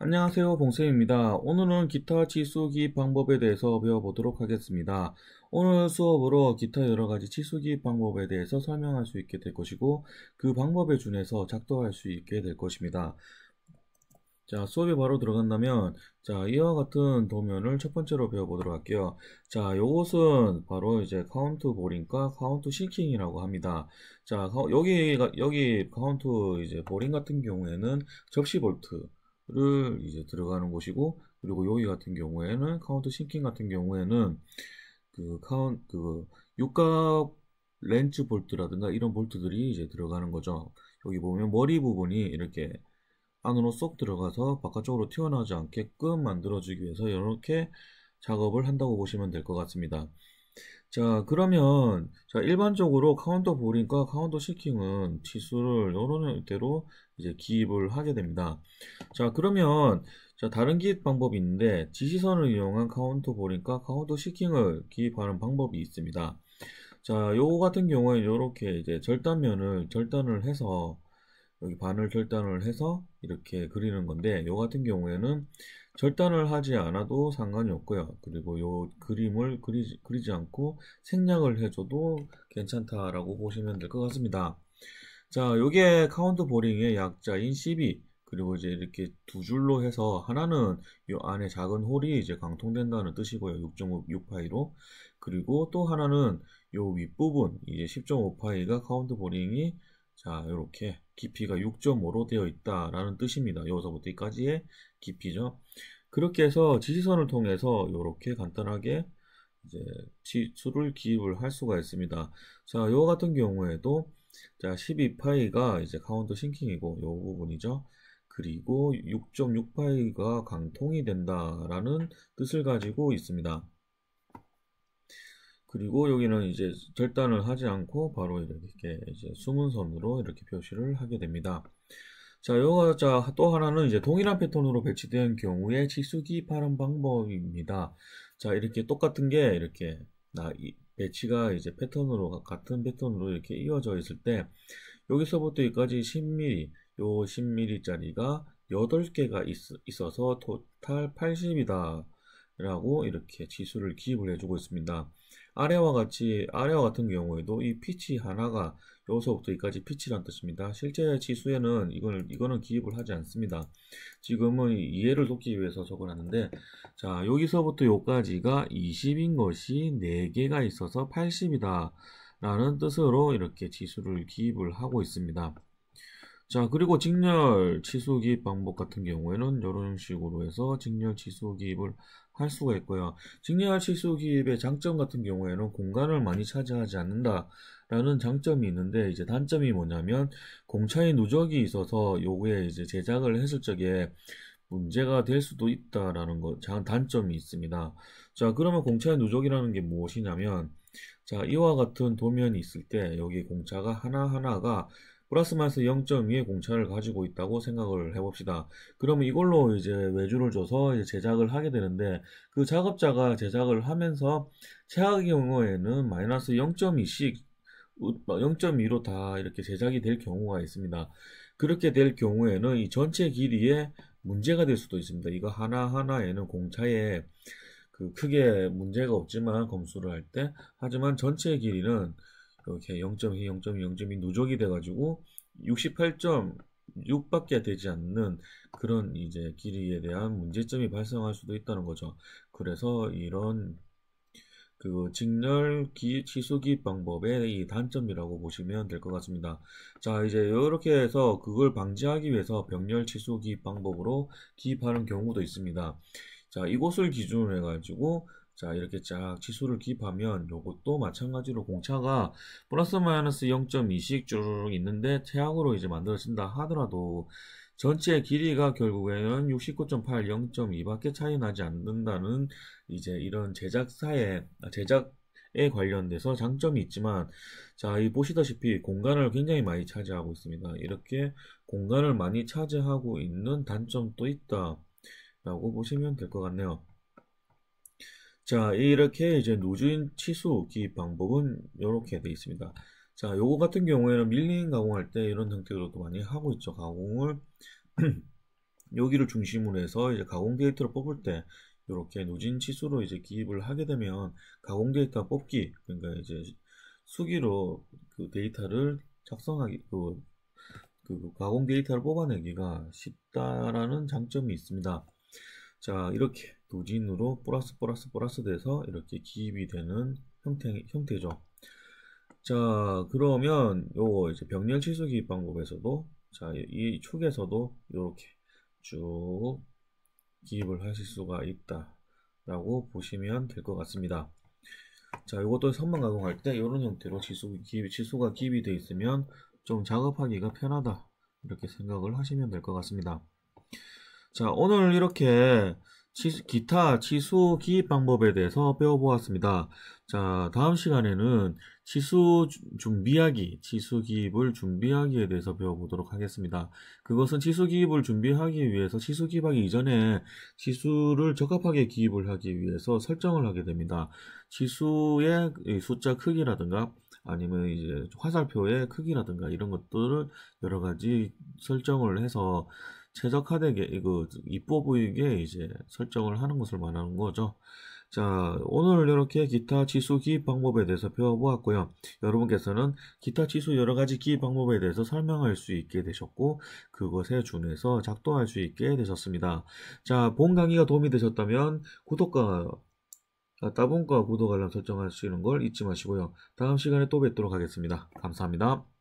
안녕하세요 봉쌤입니다. 오늘은 기타 치수 기입 방법에 대해서 배워보도록 하겠습니다. 오늘 수업으로 기타 여러가지 치수 기입 방법에 대해서 설명할 수 있게 될 것이고 그 방법에 준해서 작도할 수 있게 될 것입니다. 자 수업에 바로 들어간다면 자 이와 같은 도면을 첫 번째로 배워보도록 할게요. 자 요것은 바로 이제 counter boring과 counter sinking이라고 합니다. 자 여기가 여기 카운트 이제 boring 같은 경우에는 접시 볼트 를 이제 들어가는 곳이고 그리고 여기 같은 경우에는 counter sinking 같은 경우에는 그 coun- 그 육각 렌치 볼트라든가 이런 볼트들이 이제 들어가는 거죠. 여기 보면 머리 부분이 이렇게 안으로 쏙 들어가서 바깥쪽으로 튀어나오지 않게끔 만들어주기 위해서 이렇게 작업을 한다고 보시면 될 것 같습니다. 자 그러면 자 일반적으로 counter boring과 counter sinking은 치수를 이런 대로 이제 기입을 하게 됩니다. 자 그러면 자 다른 기입 방법이 있는데 지시선을 이용한 counter boring과 counter sinking을 기입하는 방법이 있습니다. 자 요거 같은 경우에 이렇게 이제 절단면을 절단을 해서 여기 반을 절단을 해서 이렇게 그리는 건데 요 같은 경우에는 절단을 하지 않아도 상관이 없고요. 그리고 요 그림을 그리지, 그리지 않고 생략을 해줘도 괜찮다라고 보시면 될 것 같습니다. 자, 요게 counter boring의 약자인 CB 그리고 이제 이렇게 두 줄로 해서 하나는 요 안에 작은 홀이 이제 관통된다는 뜻이고요. 6.6파이로 그리고 또 하나는 요 윗부분 이제 10.5파이가 counter boring이 자, 이렇게 깊이가 6.5로 되어 있다라는 뜻입니다. 여기서부터 여기까지의 깊이죠. 그렇게 해서 지시선을 통해서 이렇게 간단하게 이제 치수를 기입을 할 수가 있습니다. 자, 요 같은 경우에도 자, 12파이가 이제 counter sinking이고 요 부분이죠. 그리고 6.6파이가 관통이 된다라는 뜻을 가지고 있습니다. 그리고 여기는 이제 절단을 하지 않고 바로 이렇게 이제 숨은 선으로 이렇게 표시를 하게 됩니다. 자, 요거, 자, 또 하나는 이제 동일한 패턴으로 배치된 경우에 치수기입하는 방법입니다. 자, 이렇게 똑같은 게 이렇게, 나, 이, 배치가 이제 패턴으로, 같은 패턴으로 이렇게 이어져 있을 때, 여기서부터 여기까지 10mm, 요 10mm짜리가 8개가 있, 있어서 토탈 80이다. 라고 이렇게 치수를 기입을 해주고 있습니다. 아래와 같이 아래와 같은 경우에도 이 피치 하나가 여기서부터 여기까지 피치란 뜻입니다. 실제 치수에는 이걸 이거는 기입을 하지 않습니다. 지금은 이해를 돕기 위해서 적어놨는데 자 여기서부터 여기까지가 20인 것이 4개가 있어서 80이다 라는 뜻으로 이렇게 지수를 기입을 하고 있습니다. 자 그리고 직렬 치수 기입 방법 같은 경우에는 이런 식으로 해서 직렬 치수 기입을 할 수가 있고요. 직렬 치수 기입의 장점 같은 경우에는 공간을 많이 차지하지 않는다라는 장점이 있는데 이제 단점이 뭐냐면 공차의 누적이 있어서 요구에 이제 제작을 했을 적에 문제가 될 수도 있다라는 것, 단점이 있습니다. 자, 그러면 공차의 누적이라는 게 무엇이냐면, 자, 이와 같은 도면이 있을 때 여기 공차가 하나하나가 플러스 마이너스 0.2의 공차를 가지고 있다고 생각을 해봅시다. 그러면 이걸로 이제 외주를 줘서 이제 제작을 하게 되는데 그 작업자가 제작을 하면서 최악의 경우에는 마이너스 0.2씩 0.2로 다 이렇게 제작이 될 경우가 있습니다. 그렇게 될 경우에는 이 전체 길이에 문제가 될 수도 있습니다. 이거 하나하나에는 공차에 그 크게 문제가 없지만 검수를 할 때 하지만 전체 길이는 이렇게 0.2, 0.2, 0.2 누적이 돼가지고 68.6밖에 되지 않는 그런 이제 길이에 대한 문제점이 발생할 수도 있다는 거죠. 그래서 이런 그 직렬 기, 치수기 방법의 이 단점이라고 보시면 될 것 같습니다. 자, 이제 이렇게 해서 그걸 방지하기 위해서 병렬 치수기 방법으로 기입하는 경우도 있습니다. 자, 이곳을 기준으로 해가지고 자 이렇게 쫙 치수를 기입하면 이것도 마찬가지로 공차가 플러스 마이너스 0.2씩 쭉 있는데 최악으로 이제 만들어진다 하더라도 전체 길이가 결국에는 69.8, 0.2밖에 차이 나지 않는다는 이제 이런 제작사의 제작 에 관련돼서 장점이 있지만 자, 이 보시다시피 공간을 굉장히 많이 차지하고 있습니다. 이렇게 공간을 많이 차지하고 있는 단점도 있다 라고 보시면 될 것 같네요. 자, 이렇게 이제 누진 치수 기입 방법은 이렇게 되어 있습니다. 자, 요거 같은 경우에는 밀링 가공할 때 이런 형태로도 많이 하고 있죠. 가공을 여기를 중심으로 해서 이제 가공 데이터를 뽑을 때 이렇게 누진 치수로 이제 기입을 하게 되면 가공 데이터 뽑기 그러니까 이제 수기로 그 데이터를 작성하기 그, 그 가공 데이터를 뽑아내기가 쉽다라는 장점이 있습니다. 자 이렇게 누진으로 플러스 플러스 플러스 돼서 이렇게 기입이 되는 형태 형태죠. 자 그러면 요 이제 병렬 치수 기입 방법에서도 자이 축에서도 이렇게 쭉 기입을 하실 수가 있다 라고 보시면 될 것 같습니다. 자 이것도 선만 가공할 때 이런 형태로 지수, 기입, 지수가 기입이 되어 있으면 좀 작업하기가 편하다. 이렇게 생각을 하시면 될 것 같습니다 자 오늘 이렇게 치수, 기타 치수 기입 방법에 대해서 배워보았습니다. 자, 다음 시간에는 치수 준비하기, 치수 기입을 준비하기에 대해서 배워보도록 하겠습니다. 그것은 치수 기입을 준비하기 위해서 치수 기입하기 이전에 치수를 적합하게 기입을 하기 위해서 설정을 하게 됩니다. 치수의 숫자 크기라든가 아니면 이제 화살표의 크기라든가 이런 것들을 여러 가지 설정을 해서 최적화되게 이거 이뻐 보이게 이제 설정을 하는 것을 말하는 거죠. 자, 오늘 이렇게 기타 치수 기입 방법에 대해서 배워보았고요. 여러분께서는 기타 치수 여러 가지 기입 방법에 대해서 설명할 수 있게 되셨고, 그것에 준해서 작동할 수 있게 되셨습니다. 자, 본 강의가 도움이 되셨다면 구독과 따봉과 구독 알람 설정하시는 걸 잊지 마시고요. 다음 시간에 또 뵙도록 하겠습니다. 감사합니다.